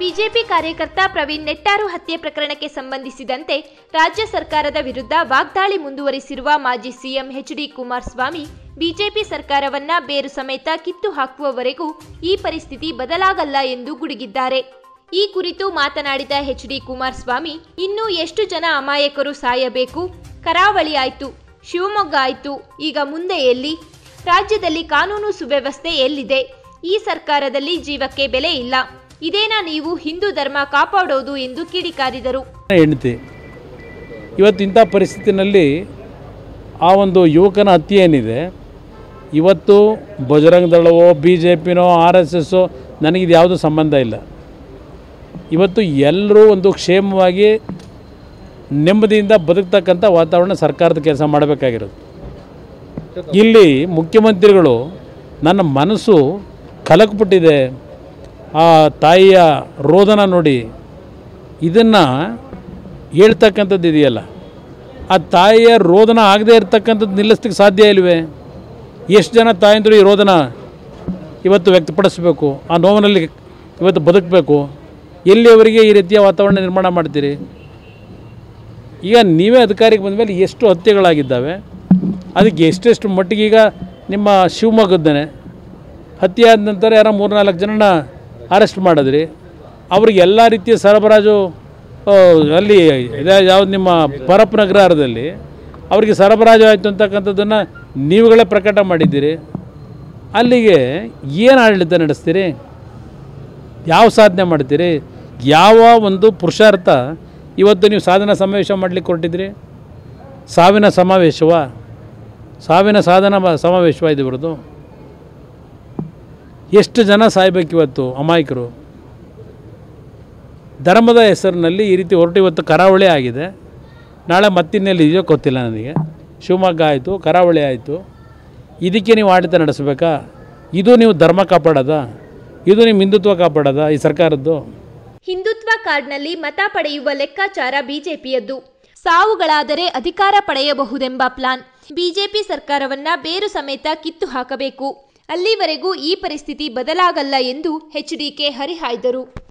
BJP ಕಾರ್ಯಕರ್ತ ಪ್ರವೀಣ್ ನೆಟ್ಟಾರು ಹತ್ಯೆ ಪ್ರಕರಣಕ್ಕೆ ಸಂಬಂಧಿಸಿದಂತೆ ರಾಜ್ಯ ಸರ್ಕಾರದ ವಿರುದ್ಧ ವಾಗ್ದಾಳಿ ಮುಂದುವರಿಸಿರುವ ಮಾಜಿ CM H D Kumaraswamy, BJP ಸರ್ಕಾರವನ್ನ ಬೇರು ಸಮೇತ ಕಿತ್ತು ಹಾಕುವವರೆಗೂ ಈ ಪರಿಸ್ಥಿತಿ ಬದಲಾಗಲ್ಲ ಎಂದು ಗುಡುಗಿದ್ದಾರೆ. ಈ ಕುರಿತು ಮಾತನಾಡಿದ ಎಚ್ ಡಿ ಕುಮಾರಸ್ವಾಮಿ, ಇನ್ನೂ ಎಷ್ಟು ಜನ ಅಮಾಯಕರು ಸಾಯಬೇಕು? ಕರಾವಳಿ ಆಯ್ತು, ಶಿವಮೊಗ್ಗ ಆಯ್ತು, ಈಗ ಮುಂದೆ ಎಲ್ಲಿ? ರಾಜ್ಯದಲ್ಲಿ ಕಾನೂನು ಸುವ್ಯವಸ್ಥೆ ಎಲ್ಲಿದೆ? ಈ ಸರ್ಕಾರದಲ್ಲಿ ಜೀವಕ್ಕೆ ಬೆಲೆ ಇಲ್ಲ. ಇದೇನಾ ನೀವು ಹಿಂದೂ ಧರ್ಮ ಕಾಪಾಡೋದು ಎಂದು ಕಿಡಿಕಾರಿದರು. ಹೆಂಡತಿ, ಇವತ್ತು ಇಂಥ ಪರಿಸ್ಥಿತಿನಲ್ಲಿ ಆ ಒಂದು ಯುವಕನ ಹತ್ಯೆ ಏನಿದೆ? ಇವತ್ತು ಬಜರಂಗ್ ದಳವೋ ಬಿ ಜೆ ಪಿನೋ ಆರ್ ಎಸ್ ಎಸ್ಸೋ ನನಗಿದು ಯಾವುದೂ ಸಂಬಂಧ ಇಲ್ಲ. ಇವತ್ತು ಎಲ್ಲರೂ ಒಂದು ಕ್ಷೇಮವಾಗಿ ನೆಮ್ಮದಿಯಿಂದ ಬದುಕ್ತಕ್ಕಂಥ ವಾತಾವರಣ ಸರ್ಕಾರದ ಕೆಲಸ ಮಾಡಬೇಕಾಗಿರೋದು. ಇಲ್ಲಿ ಮುಖ್ಯಮಂತ್ರಿಗಳು, ನನ್ನ ಮನಸ್ಸು ಕಲಕ್ಬಿಟ್ಟಿದೆ ಆ ತಾಯಿಯ ರೋದನ ನೋಡಿ ಇದನ್ನು ಹೇಳ್ತಕ್ಕಂಥದ್ದು ಇದೆಯಲ್ಲ. ಆ ತಾಯಿಯ ರೋದನ ಆಗದೇ ಇರತಕ್ಕಂಥದ್ದು ನಿಲ್ಲಿಸ್ಲಿಕ್ಕೆ ಸಾಧ್ಯ ಇಲ್ವೇ? ಎಷ್ಟು ಜನ ತಾಯಂದರು ಈ ರೋದನ ಇವತ್ತು ವ್ಯಕ್ತಪಡಿಸಬೇಕು? ಆ ನೋವಿನಲ್ಲಿ ಇವತ್ತು ಬದುಕಬೇಕು? ಎಲ್ಲಿಯವರಿಗೆ ಈ ರೀತಿಯ ವಾತಾವರಣ ನಿರ್ಮಾಣ ಮಾಡ್ತೀರಿ? ಈಗ ನೀವೇ ಅಧಿಕಾರಿಗೆ ಬಂದ ಮೇಲೆ ಎಷ್ಟು ಹತ್ಯೆಗಳಾಗಿದ್ದಾವೆ? ಅದಕ್ಕೆ ಎಷ್ಟೆಷ್ಟು ಮಟ್ಟಿಗೆ ಈಗ ನಿಮ್ಮ ಶಿವಮೊಗ್ಗದ್ದನೇ ಹತ್ಯೆ ಆದ ನಂತರ ಯಾರೋ ಮೂರು ನಾಲ್ಕು ಜನನ ಅರೆಸ್ಟ್ ಮಾಡಿದ್ರಿ. ಅವ್ರಿಗೆ ಎಲ್ಲ ರೀತಿಯ ಸರಬರಾಜು ಅಲ್ಲಿ ಯಾವ್ದು ನಿಮ್ಮ ಪರಪ್ ನಗರದಲ್ಲಿ ಅವರಿಗೆ ಸರಬರಾಜು ಆಯಿತು ಅಂತಕ್ಕಂಥದ್ದನ್ನು ನೀವುಗಳೇ ಪ್ರಕಟ ಮಾಡಿದ್ದೀರಿ. ಅಲ್ಲಿಗೆ ಏನು ಆಡಳಿತ ನಡೆಸ್ತೀರಿ? ಯಾವ ಸಾಧನೆ ಮಾಡ್ತೀರಿ? ಯಾವ ಒಂದು ಪುರುಷಾರ್ಥ ಇವತ್ತು ನೀವು ಸಾಧನ ಸಮಾವೇಶ ಮಾಡಲಿಕ್ಕೆ ಹೊರಟಿದ್ರಿ? ಸಾವಿನ ಸಮಾವೇಶವ? ಸಾವಿನ ಸಾಧನ ಸಮಾವೇಶವ ಇದು ಬರೋದು? ಎಷ್ಟು ಜನ ಸಾಯ್ಬೇಕು ಇವತ್ತು ಅಮಾಯಕರು? ಧರ್ಮದ ಹೆಸರಿನಲ್ಲಿ ಈ ರೀತಿ ಹೊರಟು ಇವತ್ತು ಕರಾವಳಿ ಆಗಿದೆ. ನಾಳೆ ಮತ್ತಿನ್ನೆಲ್ಲಿ ಇದೆಯೋ ಗೊತ್ತಿಲ್ಲ ನನಗೆ. ಶಿವಮೊಗ್ಗ ಆಯಿತು, ಕರಾವಳಿ ಆಯಿತು. ಇದಕ್ಕೆ ನೀವು ಆಡಳಿತ ನಡೆಸಬೇಕಾ? ಇದು ನೀವು ಧರ್ಮ ಕಾಪಾಡೋದ? ಇದು ನಿಮ್ಮ ಹಿಂದುತ್ವ ಕಾಪಾಡೋದ ಈ ಸರ್ಕಾರದ್ದು? ಹಿಂದುತ್ವ ಕಾರ್ಡ್ನಲ್ಲಿ ಮತ ಪಡೆಯುವ ಲೆಕ್ಕಾಚಾರ ಬಿಜೆಪಿಯದ್ದು. ಸಾವುಗಳಾದರೆ ಅಧಿಕಾರ ಪಡೆಯಬಹುದೆಂಬ ಪ್ಲಾನ್. ಬಿಜೆಪಿ ಸರ್ಕಾರವನ್ನ ಬೇರು ಸಮೇತ ಕಿತ್ತು ಹಾಕಬೇಕು. ಅಲ್ಲಿವರೆಗೂ ಈ ಪರಿಸ್ಥಿತಿ ಬದಲಾಗಲ್ಲ ಎಂದು ಎಚ್ಡಿಕೆ ಹರಿಹಾಯ್ದರು.